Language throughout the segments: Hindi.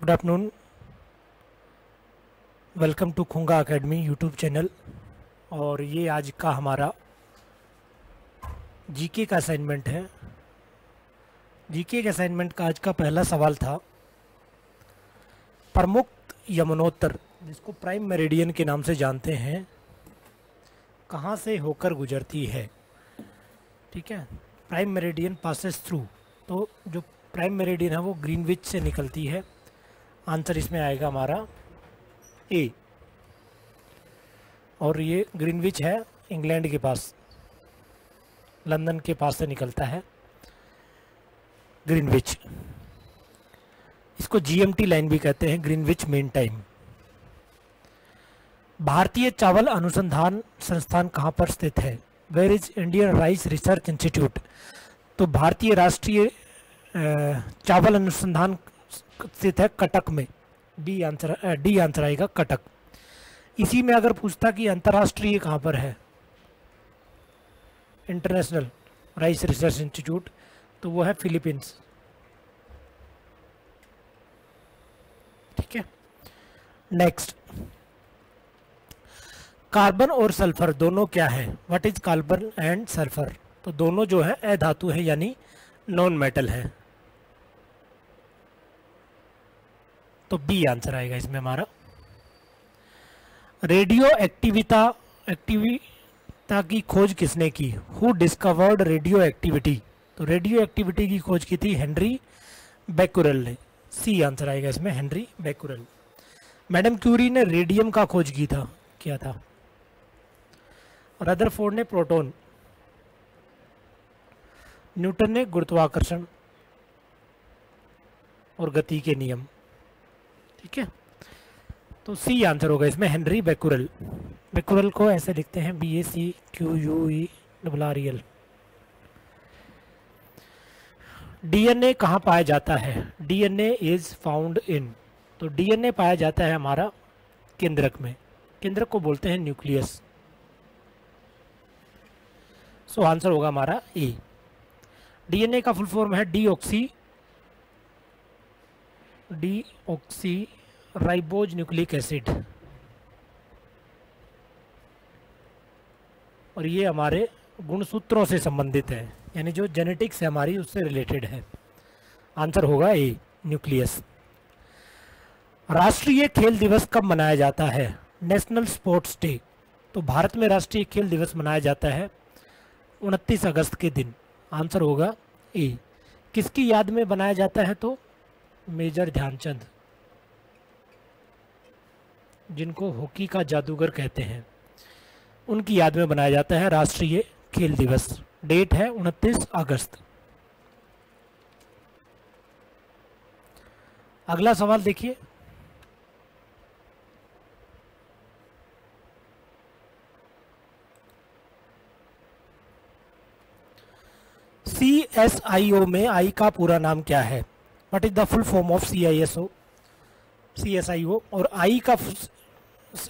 Good afternoon welcome to Khunga academy YouTube channel और ये आज का हमारा जीके का असाइनमेंट है। जीके के असाइनमेंट का आज का पहला सवाल था, प्रमुख यमुनोत्तर, जिसको प्राइम मेरिडियन के नाम से जानते हैं, कहाँ से होकर गुजरती है? ठीक है? प्राइम मेरिडियन पासेस थ्रू तो जो प्राइम मेरिडियन है वो ग्रीनविच से निकलती है। आंसर इसमें आएगा हमारा ए और ये ग्रीनविच है इंग्लैंड के पास। लंदन के पास से निकलता है। ग्रीनविच इसको जीएमटी लाइन भी कहते हैं ग्रीनविच मेन टाइम भारतीय चावल अनुसंधान संस्थान कहाँ पर स्थित है? Where is Indian rice research institute तो भारतीय राष्ट्रीय चावल अनुसंधान स्थित है कटक में। डी आंसर डी आंसर आएगा कटक। इसी में अगर पूछता कि अंतर्राष्ट्रीय कहाँ पर है? इंटरनेशनल राइस रिसर्च इंस्टीट्यूट तो वो है फिलीपींस। ठीक है? नेक्स्ट। कार्बन और सल्फ़र दोनों क्या है? What is carbon and sulphur तो दोनों जो है, अधातु है, यानी नॉन मेटल है। तो बी आंसर आएगा इसमें हमारा। रेडियो एक्टिविता एक्टिविता की खोज किसने की? हु डिस्कवर्ड रेडियो एक्टिविटी तो रेडियो एक्टिविटी की खोज की थी हेनरी बैकुरल ने। सी आंसर आएगा इसमें हेनरी बैकुरल मैडम क्यूरी ने रेडियम का खोज की था, किया था। रदरफोर्ड ने प्रोटॉन। न्यूटन ने गुरुत्वाकर्षण और गति के नियम। ठीक है? तो सी आंसर होगा इसमें हेनरी बेकुरल बेकुरल को ऐसे लिखते हैं B A C Q U E double R L DNA कहाँ पाया जाता है? डीएनए इज़ फाउंड इन तो डीएनए पाया जाता है हमारा केंद्रक में। केंद्रक को बोलते हैं न्यूक्लियस। सो आंसर होगा हमारा ए डीएनए का फुल फॉर्म है D oxy D oxy ribose nucleic acid और ये हमारे गुणसूत्रों से संबंधित है, यानी जो जेनेटिक्स है हमारी, उससे रिलेटेड है। आंसर होगा ए न्यूक्लियस राष्ट्रीय खेल दिवस कब मनाया जाता है? नेशनल स्पोर्ट्स डे तो भारत में राष्ट्रीय खेल दिवस मनाया जाता है उनतीस अगस्त के दिन। आंसर होगा ए किसकी याद में बनाया जाता है तो मेजर ध्यानचंद, जिनको हॉकी का जादूगर कहते हैं। उनकी याद में बनाया जाता है राष्ट्रीय खेल दिवस। डेट है उनतीस अगस्त। अगला सवाल देखिए। सी एस आई ओ में आई का पूरा नाम क्या है? What is the full form of C I S O C S I O और आई का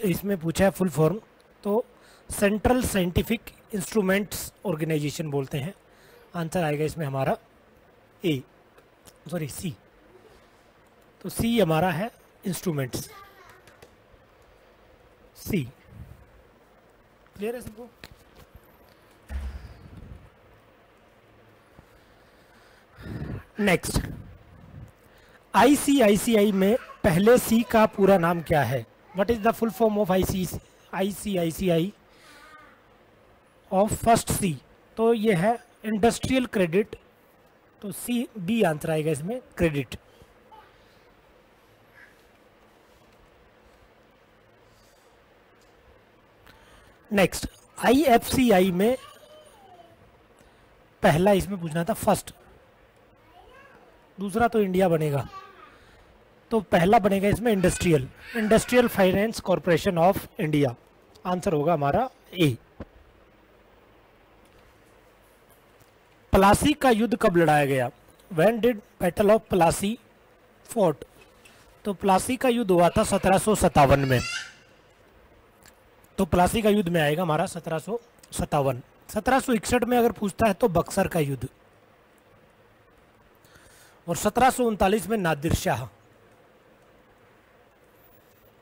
इसमें पूछा है फुल फॉर्म तो सेंट्रल साइंटिफिक इंस्ट्रूमेंट्स ऑर्गेनाइजेशन बोलते हैं। आंसर आएगा इसमें हमारा ए सॉरी सी तो सी हमारा है इंस्ट्रूमेंट्स सी क्लियर है सबको? नेक्स्ट आईसीआईसीआई में पहले सी का पूरा नाम क्या है? What is the full form of I C I C I C I of first C तो ये है इंडस्ट्रियल क्रेडिट तो सी बी आंसर आएगा इसमें credit next I F C I में पहला इसमें पूछना था फ़र्स्ट दूसरा तो इंडिया बनेगा. तो पहला बनेगा इसमें industrial industrial finance corporation of India answer होगा हमारा ए प्लासी का युद्ध कब लड़ाया गया? When did battle of Plassey fought तो प्लासी का युद्ध हुआ था सत्रह में. तो प्लासी का युद्ध में आएगा हमारा सत्रह सत्तावन. सत्रह में अगर पूछता है तो बक्सर का युद्ध. और सत्रह में नादिर शाह.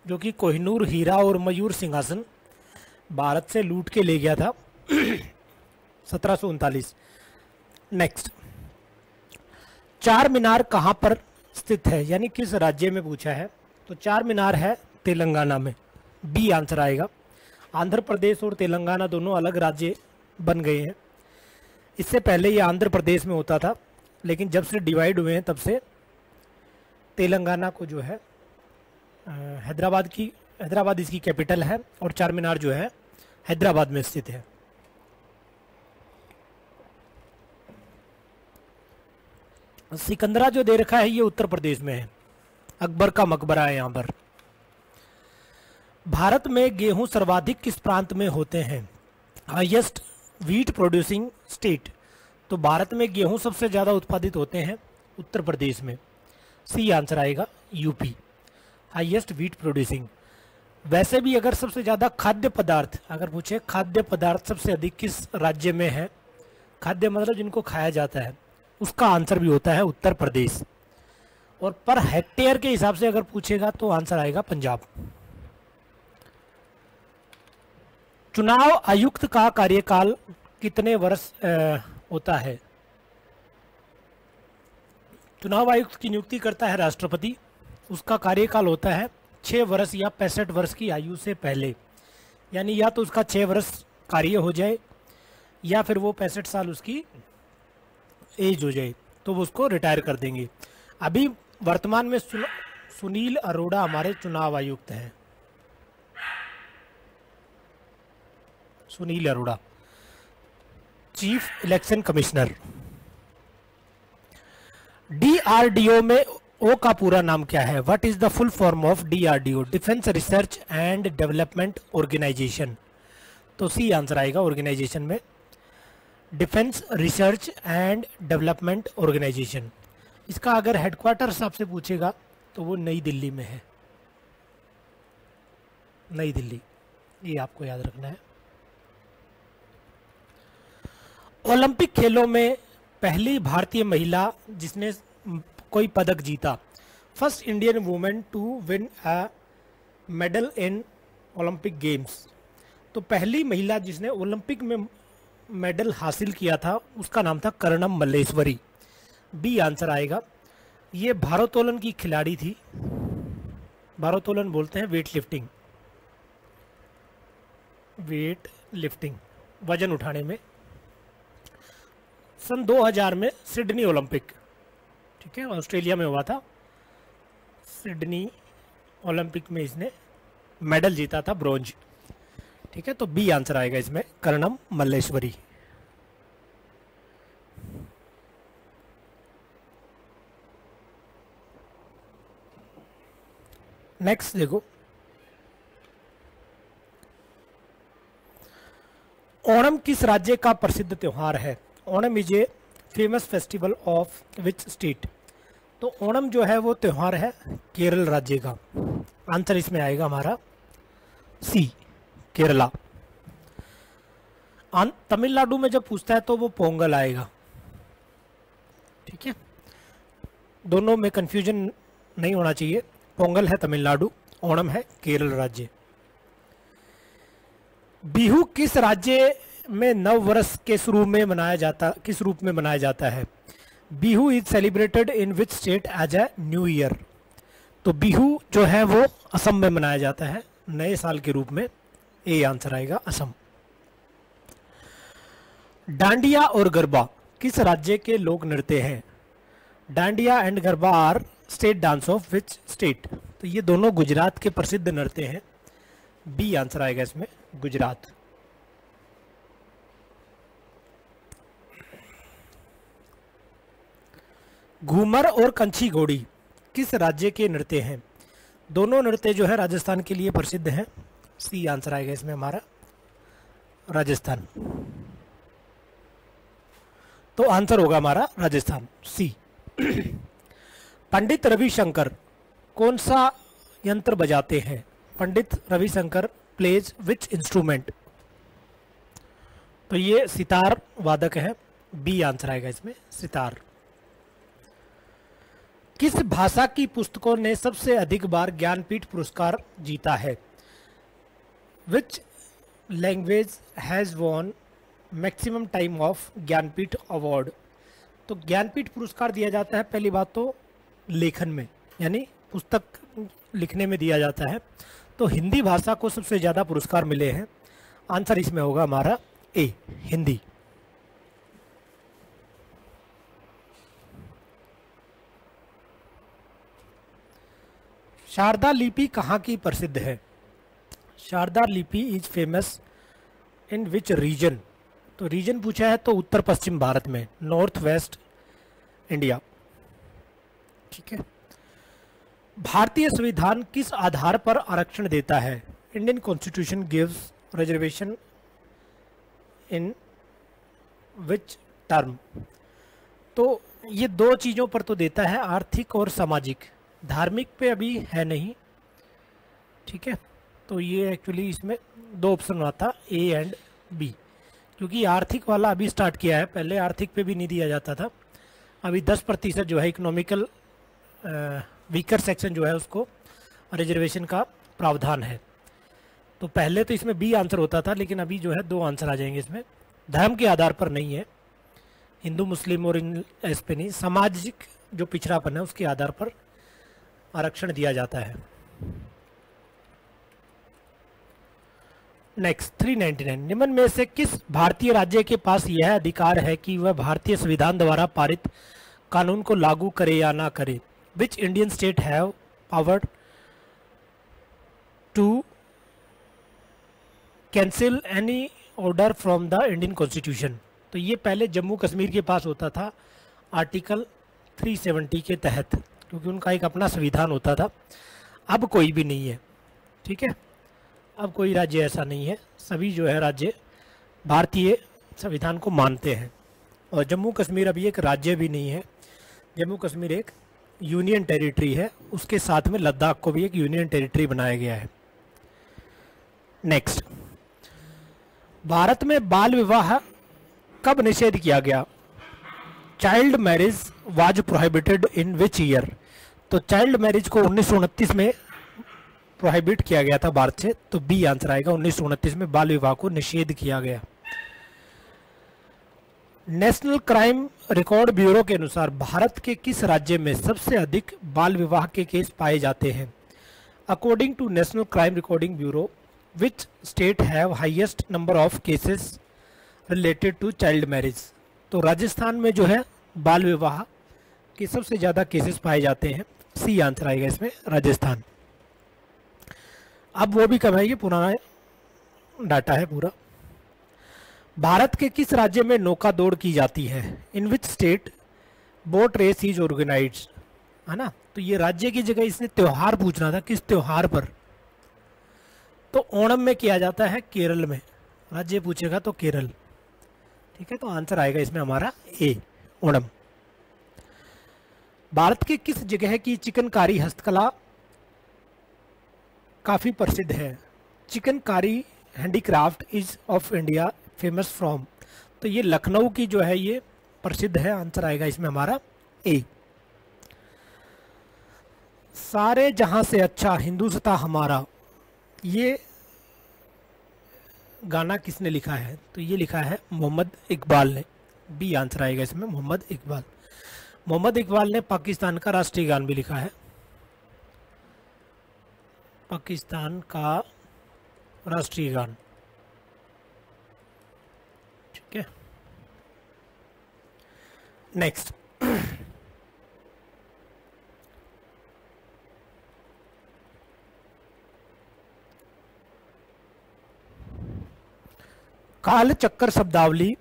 जो कि कोहिनूर, हीरा और मयूर सिंहासन भारत से लूट के ले गया था। सत्रह सौ उनतालीस। नेक्स्ट चार मीनार कहाँ पर स्थित है? यानी किस राज्य में पूछा है? तो चार मीनार है तेलंगाना में। बी आंसर आएगा। आंध्र प्रदेश और तेलंगाना दोनों अलग राज्य बन गए हैं। इससे पहले ये आंध्र प्रदेश में होता था, लेकिन जब से डिवाइड हुए हैं, तब से तेलंगाना को जो है हैदराबाद की, हैदराबाद इसकी कैपिटल है और चार मीनार जो है, हैदराबाद में स्थित है। सिकंदरा जो दे रखा है, ये उत्तर प्रदेश में है। अकबर का मकबरा है यहाँ पर। भारत में गेहूँ सर्वाधिक किस प्रांत में होते हैं? हाइएस्ट वीट प्रोड्यूसिंग स्टेट तो भारत में गेहूँ सबसे ज़्यादा उत्पादित होते हैं उत्तर प्रदेश में। सी आंसर आएगा यूपी। हाईएस्ट वीट प्रोड्यूसिंग वैसे भी अगर सबसे ज़्यादा खाद्य पदार्थ, अगर पूछे खाद्य पदार्थ सबसे अधिक किस राज्य में है? खाद्य मतलब जिनको खाया जाता है। उसका आंसर भी होता है उत्तर प्रदेश। और पर हेक्टेयर के हिसाब से अगर पूछेगा तो आंसर आएगा पंजाब। चुनाव आयुक्त का कार्यकाल कितने वर्ष होता है? चुनाव आयुक्त की नियुक्ति करता है राष्ट्रपति। उसका कार्यकाल होता है छः वर्ष या पैंसठ वर्ष की आयु से पहले। यानी या तो उसका छः वर्ष कार्य हो जाए, या फिर वो पैंसठ साल उसकी एज हो जाए तो वो उसको रिटायर कर देंगे। अभी वर्तमान में सुनील अरोड़ा हमारे चुनाव आयुक्त हैं। Sunil Arora, chief election commissioner. DRDO में ओ का पूरा नाम क्या है? What is the full form of DRDO defence research and development organisation तो सी आंसर आएगा ऑर्गेनाइजेशन में. Defence research and development organisation इसका अगर हेडक्वार्टर आपसे पूछेगा तो वो नई दिल्ली में है. नई दिल्ली. ये आपको याद रखना है. ओलंपिक खेलों में पहली भारतीय महिला जिसने कोई पदक जीता। First Indian women to win a medal in Olympic games तो पहली महिला जिसने ओलंपिक में मेडल हासिल किया था, उसका नाम था कर्णम मल्लेश्वरी। बी आंसर आएगा। ये भारोत्तोलन की खिलाड़ी थी। भारोत्तोलन बोलते हैं वेट लिफ्टिंग वेट लिफ्टिंग वज़न उठाने में। सन 2000 में सिडनी ओलंपिक। ठीक है, ऑस्ट्रेलिया में हुआ था। सिडनी ओलंपिक में इसने मेडल जीता था ब्रॉन्ज ठीक है तो बी आंसर आएगा इसमें, कर्णम मल्लेश्वरी। नेक्स्ट देखो। ओणम किस राज्य का प्रसिद्ध त्योहार है? Onam is a famous festival of which state तो ओणम जो है वो त्यौहार है केरल राज्य का। आंसर इसमें आएगा हमारा सी केरला। तमिलनाडु में जब पूछता है तो वो पोंगल आएगा। ठीक है? दोनों में कंफ्यूजन नहीं होना चाहिए। पोंगल है तमिलनाडु, ओणम है केरल राज्य। बिहू किस राज्य में नव वर्ष के शुरू में मनाया जाता, किस रूप में मनाया जाता है? Bihu is celebrated in which state as a new year तो बिहू जो है वो असम में मनाया जाता है। नए साल के रूप में ए आंसर आएगा असम। डांडिया और गरबा किस राज्य के लोक नृत्य हैं? Dandiya and Garba are state dance of which state तो ये दोनों गुजरात के प्रसिद्ध नृत्य हैं। बी आंसर आएगा इसमें, गुजरात। घूमर और कंची घोड़ी किस राज्य के नृत्य हैं? दोनों नृत्य जो है राजस्थान के लिए प्रसिद्ध हैं। सी आंसर आएगा इसमें हमारा, राजस्थान। तो आंसर होगा हमारा राजस्थान, सी। पंडित रविशंकर, कौन सा यंत्र बजाते हैं? Pandit Ravishankar, plays, which instrument? तो ये सितार वादक है। बी आंसर आएगा इसमें, सितार। किस भाषा की पुस्तकों ने सबसे अधिक बार ज्ञानपीठ पुरस्कार जीता है? Which language has won maximum time of Jnanpith award तो ज्ञानपीठ पुरस्कार दिया जाता है, पहली बात तो लेखन में, यानी पुस्तक लिखने में दिया जाता है। तो हिंदी भाषा को सबसे ज़्यादा पुरस्कार मिले हैं। आंसर इसमें होगा हमारा ए, हिंदी। शारदा लिपि कहाँ की प्रसिद्ध है? शारदा लिपि is famous in which region तो रीजन पूछा है तो उत्तर पश्चिम भारत में नॉर्थ वेस्ट इंडिया ठीक है। भारतीय संविधान किस आधार पर आरक्षण देता है? Indian constitution gives reservation in which term तो ये दो चीज़ों पर तो देता है, आर्थिक और सामाजिक। धार्मिक पे अभी है नहीं, ठीक है? तो ये एक्चुअली इसमें दो ऑप्शन आता ए एंड बी क्योंकि आर्थिक वाला अभी स्टार्ट किया है, पहले आर्थिक पे भी नहीं दिया जाता था। अभी 10 प्रतिशत जो है इकोनॉमिकल वीकर सेक्शन जो है उसको रिजर्वेशन का प्रावधान है। तो पहले तो इसमें बी आंसर होता था, लेकिन अभी जो है दो आंसर आ जाएँगे इसमें। धर्म के आधार पर नहीं है, हिंदू, मुस्लिम और इन, इस पे नहीं। सामाजिक जो पिछड़ापन है, उसके आधार पर आरक्षण दिया जाता है। नेक्स्ट 399 निम्न में से किस भारतीय राज्य के पास यह अधिकार है कि वह भारतीय संविधान द्वारा पारित कानून को लागू करे या ना करे? Which Indian state have power to cancel any order from the Indian constitution तो ये पहले जम्मू कश्मीर के पास होता था आर्टिकल 370 के तहत। क्योंकि उनका एक अपना संविधान होता था। अब कोई भी नहीं है, ठीक है? अब कोई राज्य ऐसा नहीं है। सभी जो है राज्य भारतीय संविधान को मानते हैं। और जम्मू कश्मीर अभी एक राज्य भी नहीं है। जम्मू कश्मीर एक यूनियन टेरिटरी है। उसके साथ में लद्दाख को भी एक यूनियन टेरिटरी बनाया गया है। नेक्स्ट भारत में बाल विवाह कब निषेध किया गया? Child marriage was prohibited in which year तो चाइल्ड मैरिज को उन्नीस में प्रोहिबिट किया गया था भारत से तो बी आंसर आएगा। उन्नीस में बाल विवाह को निषेध किया गया। नेशनल क्राइम रिकॉर्ड ब्यूरो के अनुसार भारत के किस राज्य में सबसे अधिक बाल विवाह के केस पाए जाते हैं? According to national crime recording bureau which state have highest number of cases related to child marriage तो राजस्थान में जो है बाल विवाह के सबसे ज़्यादा केसेस पाए जाते हैं। सी आंसर आएगा इसमें, राजस्थान। अब वो भी कब है ये पुराना डाटा है पूरा। भारत के किस राज्य में नौका दौड़ की जाती है? In which state boat race is organise है ना? तो ये राज्य की जगह इसने त्योहार पूछना था, किस त्योहार पर? तो ओणम में किया जाता है केरल में। राज्य पूछेगा तो केरल। ठीक है तो आंसर आएगा इसमें हमारा ए ओणम। भारत के किस जगह की चिकनकारी हस्तकला काफ़ी प्रसिद्ध है? Chikankari handicraft is of India famous from तो ये लखनऊ की जो है, ये प्रसिद्ध है आंसर आएगा इसमें हमारा ए सारे जहाँ से अच्छा हिंदुस्ता हमारा, ये गाना किसने लिखा है? तो ये लिखा है मोहम्मद इकबाल ने। बी आंसर आएगा इसमें, मोहम्मद इकबाल। मोहम्मद इकबाल ने पाकिस्तान का राष्ट्रीय गान भी लिखा है। पाकिस्तान का राष्ट्रीय गान। ठीक है। नेक्स्ट काल चक्कर शब्दावली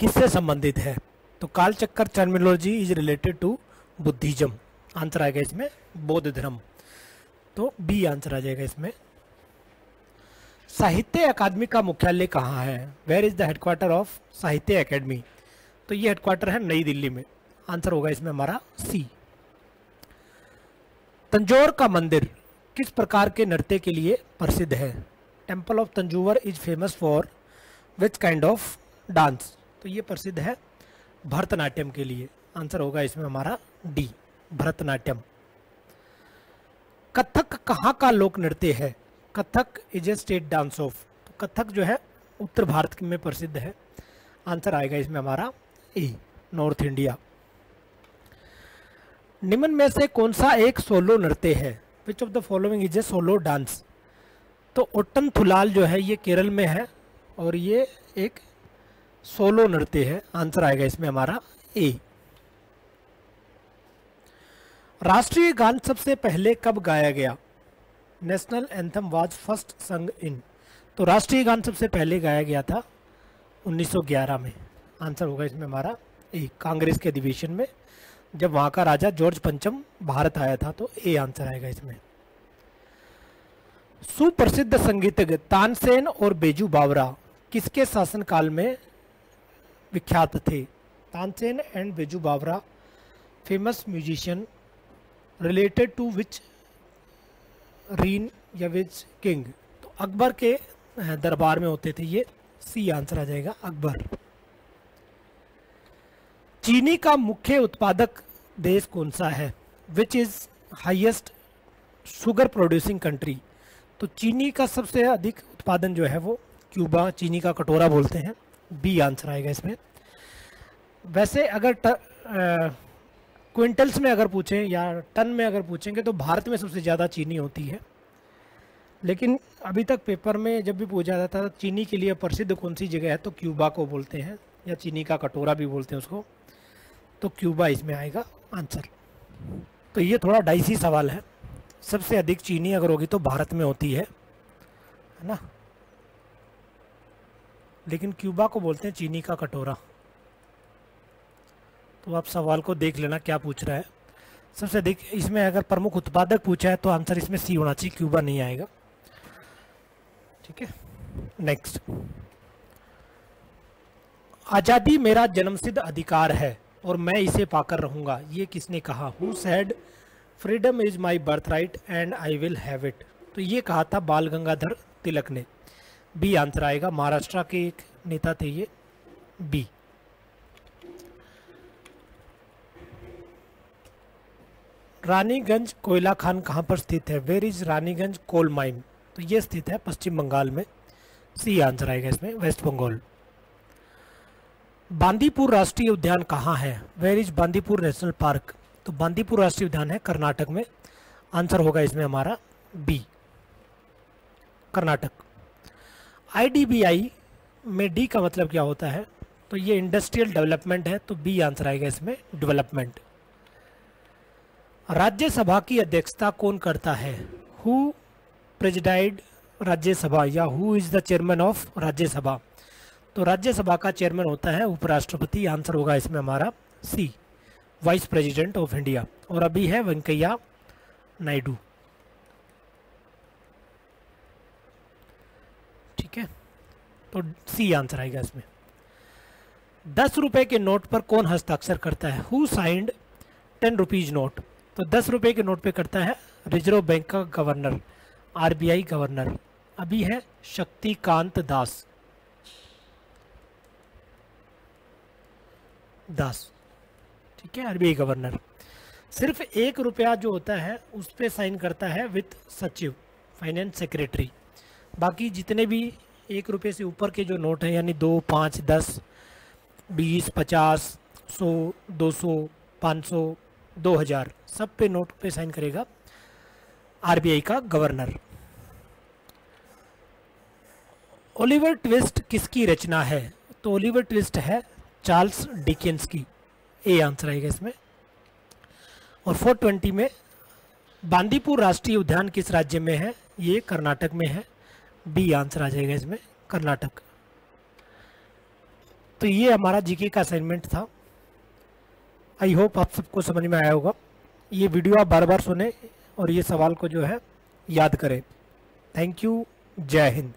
किससे संबंधित है? तो काल चक्कर terminology is related to Buddhism. Answer आएगा इसमें बौद्ध धर्म तो बी आंसर आ जाएगा इसमें। साहित्य अकादमी का मुख्यालय कहाँ है? Where is the headquarter of Sahitya academy तो ये हेडक्वार्टर है नई दिल्ली में। आंसर होगा इसमें हमारा सी तंजौर का मंदिर किस प्रकार के नृत्य के लिए प्रसिद्ध है? Temple of Thanjavur is famous for which kind of dance. तो ये प्रसिद्ध है भरतनाट्यम के लिए। आंसर होगा इसमें हमारा डी, भरतनाट्यम। कथक कहाँ का लोक नृत्य है? Kathak is a state dance of तो कथक जो है उत्तर भारत में प्रसिद्ध है। आंसर आएगा इसमें हमारा ई नॉर्थ इंडिया। निम्न में से कौन सा एक सोलो नृत्य है? Which of the following is a solo dance तो ओटन थुलाल जो है, ये केरल में है। और ये एक सोलो नृत्य है। आंसर आएगा इसमें हमारा ए राष्ट्रीय गान सबसे पहले कब गाया गया? नेशनल एंथम वाज फ़र्स्ट संग इन। तो राष्ट्रीय गान सबसे पहले गाया गया था 1911 में। आंसर होगा इसमें हमारा ए कांग्रेस के अधिवेशन में। जब वहाँ का राजा जॉर्ज पंचम भारत आया था तो ए आंसर आएगा इसमें। सुप्रसिद्ध संगीतज्ञ तानसेन और बेजू बावरा किसके शासनकाल में विख्यात थे? Tansen and Baiju Bawra famous musician related to which reign या विच किंग। तो अकबर के दरबार में होते थे ये। सी आंसर आ जाएगा, अकबर। चीनी का मुख्य उत्पादक देश कौन सा है? Which is highest sugar producing country तो चीनी का सबसे अधिक उत्पादन जो है वो क्यूबा चीनी का कटोरा बोलते हैं। बी आंसर आएगा इसमें। वैसे अगर ट क्विंटल्स में अगर पूछें या टन में अगर पूछेंगे तो भारत में सबसे ज़्यादा चीनी होती है। लेकिन अभी तक पेपर में जब भी पूछा जाता था, चीनी के लिए प्रसिद्ध कौन सी जगह है तो क्यूबा को बोलते हैं, या चीनी का कटोरा भी बोलते हैं उसको। तो क्यूबा इसमें आएगा आंसर। तो ये थोड़ा डाइसी सवाल है। सबसे अधिक चीनी अगर होगी तो भारत में होती है है ना? लेकिन क्यूबा को बोलते हैं चीनी का कटोरा। तो आप सवाल को देख लेना, क्या पूछ रहा है। सबसे अधिक इसमें अगर प्रमुख उत्पादक पूछा है तो आंसर इसमें सी होना चाहिए, क्यूबा नहीं आएगा। ठीक है? नेक्स्ट आज़ादी मेरा जन्मसिद्ध अधिकार है, और मैं इसे पाकर रहूँगा। ये किसने कहा? Who said freedom is my birth right and I will have it तो ये कहा था बाल गंगाधर तिलक ने। बी आंसर आएगा। महाराष्ट्र के एक नेता थे ये, बी। रानीगंज कोयला खान कहाँ पर स्थित है? Where is Raniganj coal mine तो ये स्थित है पश्चिम बंगाल में। सी आंसर आएगा इसमें वेस्ट बंगाल बांदीपुर राष्ट्रीय उद्यान कहाँ है? Where is Bandipur national park तो बांदीपुर राष्ट्रीय उद्यान है कर्नाटक में। आंसर होगा इसमें हमारा बी कर्नाटक। आईडीबीआई में डी का मतलब क्या होता है? तो ये इंडस्ट्रियल डेवलपमेंट है तो बी आंसर आएगा इसमें डेवलपमेंट राज्यसभा की अध्यक्षता कौन करता है? हु प्रेजिडाइड राज्यसभा या who is the chairman of Rajya Sabha? तो राज्यसभा का चेयरमैन होता है, उपराष्ट्रपति आंसर होगा इसमें हमारा सी वाइस प्रेसिडेंट ऑफ़ इंडिया और अभी है वेंकैया नायडू ठीक है तो सी आंसर आएगा इसमें। दस रुपए के नोट पर कौन हस्ताक्षर करता है? Who signed ten rupees note तो दस रुपए के नोट पे करता है रिज़र्व बैंक का गवर्नर आरबीआई गवर्नर अभी है शक्तिकांत दास। दास, ठीक है आरबीआई गवर्नर सिर्फ़ एक रुपया जो होता है, उस पर साइन करता है वित्त सचिव फाइनेंस सेक्रेटरी बाकी जितने भी एक रुपये से ऊपर के जो नोट हैं, यानी दो, पाँच, दस, बीस, पचास, सौ, दो सौ, पाँच सौ, दो हज़ार, सब पे नोट पे साइन करेगा आरबीआई का गवर्नर। ओलिवर ट्विस्ट किसकी रचना है? तो ओलिवर ट्विस्ट है चार्ल्स डिकेंस की। ए आंसर आएगा इसमें। और 420 में बांदीपुर राष्ट्रीय उद्यान किस राज्य में है? ये कर्नाटक में है। बी आंसर आ जाएगा इसमें, कर्नाटक। तो ये हमारा जीके का असाइनमेंट था। आई होप आप सबको समझ में आया होगा। ये वीडियो आप बार बार सुने और ये सवाल को जो है याद करें। थैंक यू जय हिंद।